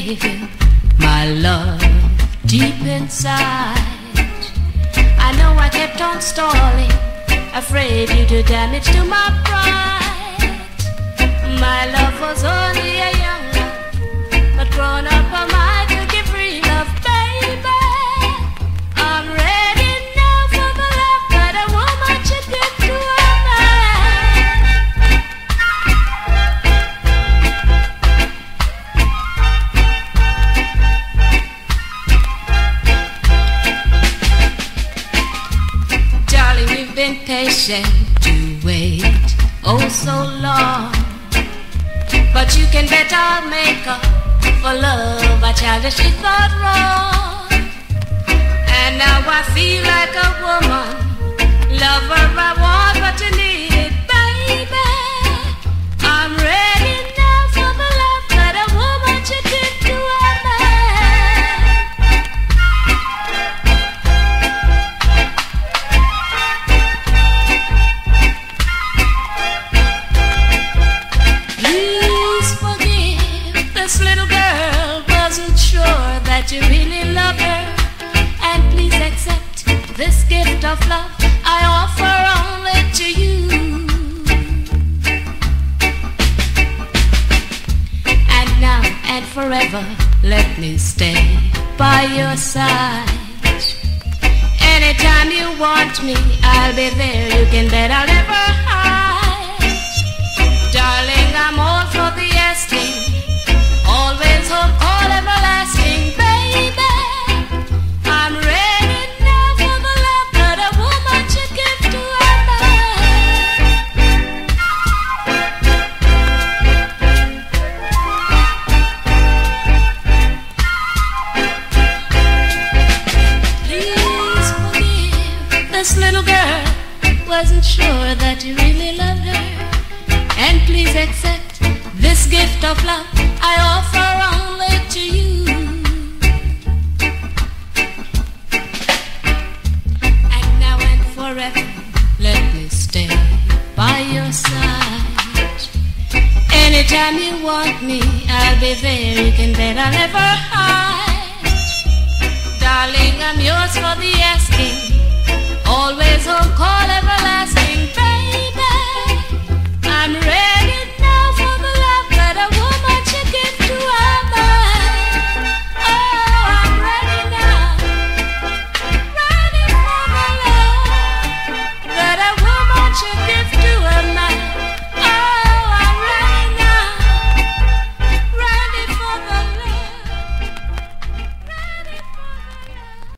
you my love deep inside. I know I kept on stalling, afraid you'd do damage to my pride. My love was only patient to wait oh so long. But you can bet I'll make up for love I childishly thought wrong. And now I feel like a woman, lover that you really love her. And please accept this gift of love I offer only to you. And now and forever, let me stay by your side. Anytime you want me, I'll be there. You can bet I'll never Wasn't sure that you really loved her. And please accept this gift of love I offer only to you. And now and forever, let me stay by your side. Anytime you want me, I'll be there. You can bet I'll never hide. Darling, I'm yours for the asking. Always home call